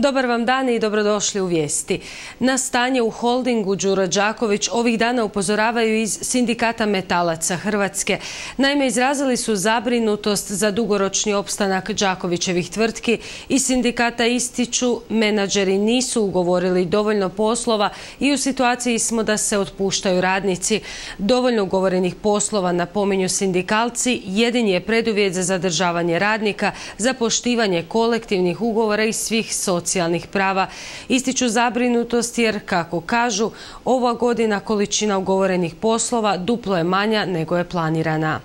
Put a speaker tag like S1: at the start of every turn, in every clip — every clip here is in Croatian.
S1: Dobar vam dan i dobrodošli u vijesti. Na stanje u holdingu Đuro Đaković ovih dana upozoravaju iz Sindikata metalaca Hrvatske. Naime, izrazili su zabrinutost za dugoročni opstanak Đakovićevih tvrtki i sindikata ističu menadžeri nisu ugovorili dovoljno poslova i u situaciji smo da se otpuštaju radnici. Dovoljno ugovorenih poslova, napominju sindikalci, jedin je preduvjet za zadržavanje radnika, za poštivanje kolektivnih ugovora i svih socijalnih socijalnih prava. Ističu zabrinutost jer, kako kažu, ova godina količina ugovorenih poslova duplo je manja nego je planirana.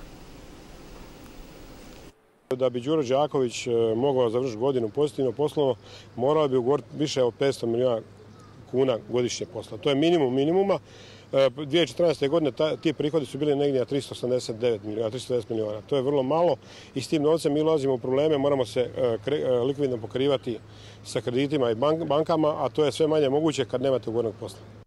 S2: Da bi Đuro Đaković e, mogao završiti godinu pozitivno poslovno, morao bi ugovoriti više od 500 milijuna kuna godišnje posla. To je minimum minimuma. 2014. godine ti prihodi su bili negdje na 389 milijuna, 390 milijuna. To je vrlo malo i s tim novcem mi ulazimo u probleme, moramo se e, e, likvidno pokrivati sa kreditima i bankama, a to je sve manje moguće kad nemate ugovornog posla.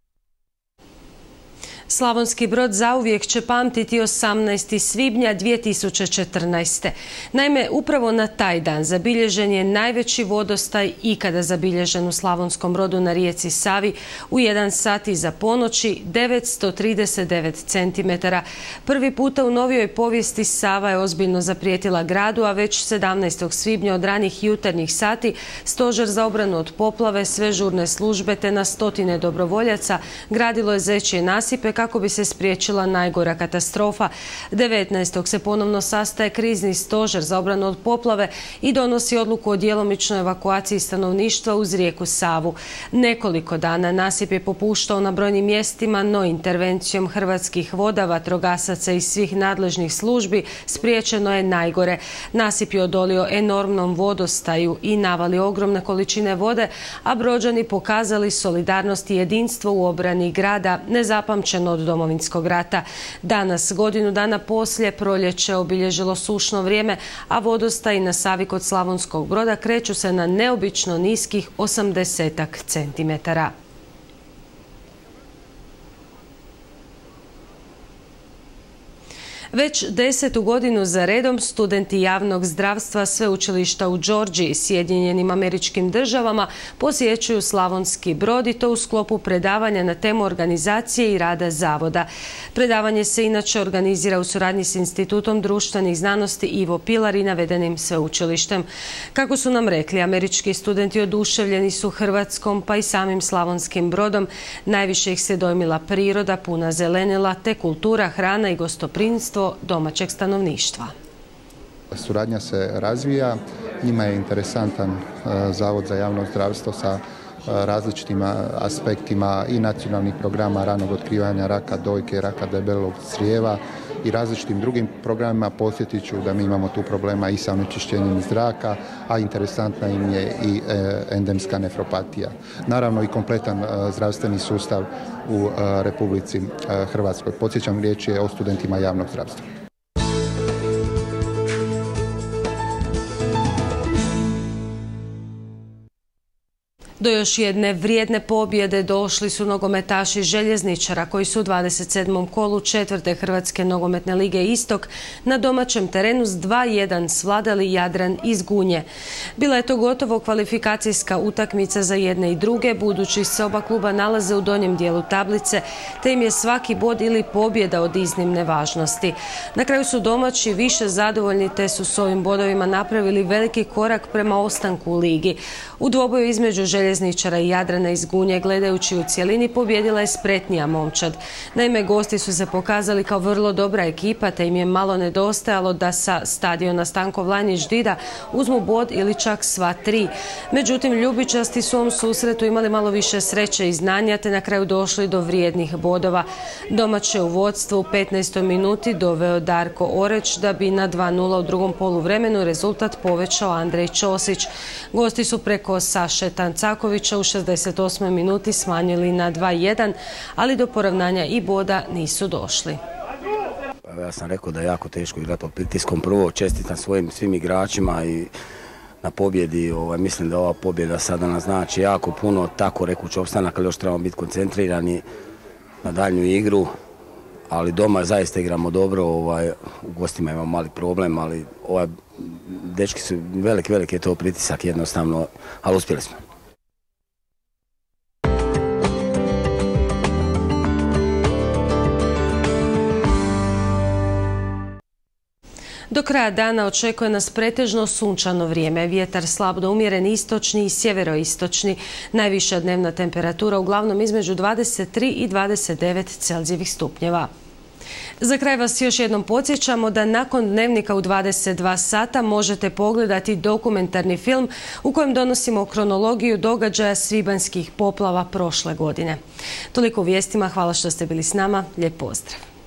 S1: Slavonski brod zauvijek će pamtiti 18. svibnja 2014. Naime, upravo na taj dan zabilježen je najveći vodostaj ikada zabilježen u Slavonskom brodu na rijeci Savi u 1 sati za ponoći 939 cm. Prvi puta u novijoj povijesti Sava je ozbiljno zaprijetila gradu, a već 17. svibnja od ranih jutarnjih sati stožer za obranu od poplave, sve žurne službe te na stotine dobrovoljaca gradilo je zečje nasipe kako bi se spriječila najgora katastrofa. 19. se ponovno sastaje krizni stožer za obranu od poplave i donosi odluku o djelomičnoj evakuaciji stanovništva uz rijeku Savu. Nekoliko dana nasip je popuštao na brojnim mjestima, no intervencijom hrvatskih voda, vatrogasaca i svih nadležnih službi spriječeno je najgore. Nasip je odolio enormnom vodostaju i navali ogromne količine vode, a brođani pokazali solidarnost i jedinstvo u obrani grada, nezapamćeno od domovinskog rata. Danas, godinu dana poslije, proljeće obilježilo sušno vrijeme, a vodostaj na Savi kod Slavonskog broda kreću se na neobično niskih 80 centimetara. Već desetu godinu za redom studenti javnog zdravstva sveučilišta u Đorđiji, Sjedinjenim američkim državama, posjećuju Slavonski brod i to u sklopu predavanja na temu organizacije i rada zavoda. Predavanje se inače organizira u suradnji s Institutom društvenih znanosti Ivo Pilar i navedenim sveučilištem. Kako su nam rekli, američki studenti oduševljeni su Hrvatskom pa i samim Slavonskim brodom. Najviše ih se dojmila priroda, puna zelenila, te kultura, hrana i gostoprinstvo domaćeg stanovništva.
S3: Suradnja se razvija, njima je interesantan e, Zavod za javno zdravstvo sa e, različitim aspektima i nacionalnih programa ranog otkrivanja raka dojke, raka debelog crijeva i različitim drugim programima. Posjetit ću da mi imamo tu problema i sa onečišćenjem zraka, a interesantna im je i e, endemska nefropatija. Naravno i kompletan zdravstveni sustav u Republici Hrvatskoj. Podsjećam, riječ je o studentima javnog zdravstva.
S1: Do još jedne vrijedne pobjede došli su nogometaši željezničara koji su u 27. kolu četvrte Hrvatske nogometne lige Istok na domaćem terenu s 2-1 svladali Jadran iz Gunje. Bila je to gotovo kvalifikacijska utakmica za jedne i druge, budući se oba kluba nalaze u donjem dijelu tablice, te im je svaki bod ili pobjeda od iznimne važnosti. Na kraju su domaći više zadovoljni te su s ovim bodovima napravili veliki korak prema ostanku u ligi. U dvoboju između željezničara i Jadrana iz Gunje gledajući u cjelini pobjedila je spretnija momčad. Naime, gosti su se pokazali kao vrlo dobra ekipa te im je malo nedostajalo da sa stadiona Stanko Vlanjić Dida uzmu bod ili čak sva tri. Međutim, ljubičasti su ovom susretu imali malo više sreće i znanja te na kraju došli do vrijednih bodova. Domaće u vodstvu u 15. minuti doveo Darko Oreć da bi na 2-0 u drugom polu vremenu rezultat povećao Andrej Ćosić. Gosti su preko Saše Tancakovića u 68. minuti smanjili na 2-1, ali do poravnanja i boda nisu došli.
S4: Pa ja sam rekao da je jako teško igrati pod pritiskom. Prvo čestitam svojim svim igračima i na pobjedi. Ovaj, mislim da ova pobjeda sada nas znači jako puno. Tako rekuć opstanak, ali još trebamo biti koncentrirani na daljnju igru. Ali doma zaista igramo dobro. Ovaj, u gostima imamo mali problem, ali ovaj dečki su veliki, veliki je to pritisak jednostavno, ali uspjeli smo.
S1: Do kraja dana očekuje nas pretežno sunčano vrijeme. Vjetar slab do umjeren istočni i sjeveroistočni. Najviša dnevna temperatura uglavnom između 23 i 29 Celzijevih stupnjeva. Za kraj vas još jednom podsjećamo da nakon dnevnika u 22 sata možete pogledati dokumentarni film u kojem donosimo kronologiju događaja svibanskih poplava prošle godine. Toliko u vijestima, hvala što ste bili s nama, lijep pozdrav.